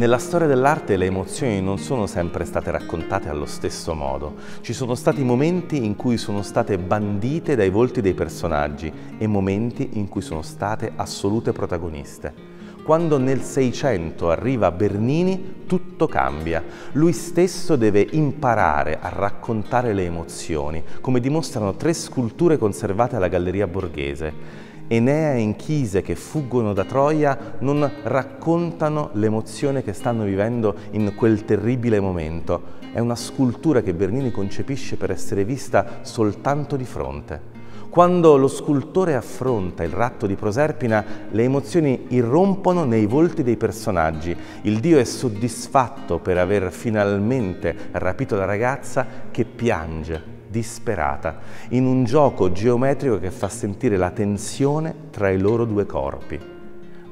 Nella storia dell'arte le emozioni non sono sempre state raccontate allo stesso modo. Ci sono stati momenti in cui sono state bandite dai volti dei personaggi e momenti in cui sono state assolute protagoniste. Quando nel Seicento arriva Bernini, tutto cambia. Lui stesso deve imparare a raccontare le emozioni, come dimostrano tre sculture conservate alla Galleria Borghese. Enea e Enchise che fuggono da Troia non raccontano l'emozione che stanno vivendo in quel terribile momento. È una scultura che Bernini concepisce per essere vista soltanto di fronte. Quando lo scultore affronta il ratto di Proserpina, le emozioni irrompono nei volti dei personaggi. Il dio è soddisfatto per aver finalmente rapito la ragazza che piange disperata, in un gioco geometrico che fa sentire la tensione tra i loro due corpi.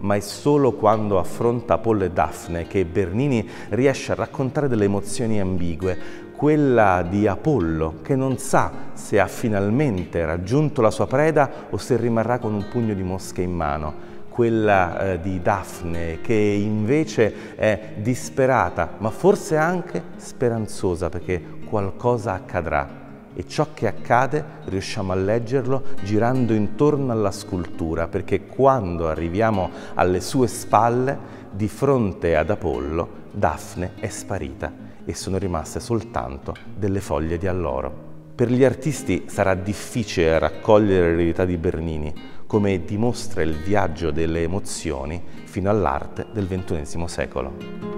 Ma è solo quando affronta Apollo e Daphne che Bernini riesce a raccontare delle emozioni ambigue, quella di Apollo che non sa se ha finalmente raggiunto la sua preda o se rimarrà con un pugno di mosche in mano, quella eh, di Daphne che invece è disperata ma forse anche speranzosa perché qualcosa accadrà. E ciò che accade riusciamo a leggerlo girando intorno alla scultura, perché quando arriviamo alle sue spalle, di fronte ad Apollo, Daphne è sparita e sono rimaste soltanto delle foglie di alloro. Per gli artisti sarà difficile raccogliere l'eredità di Bernini, come dimostra il viaggio delle emozioni fino all'arte del XXI secolo.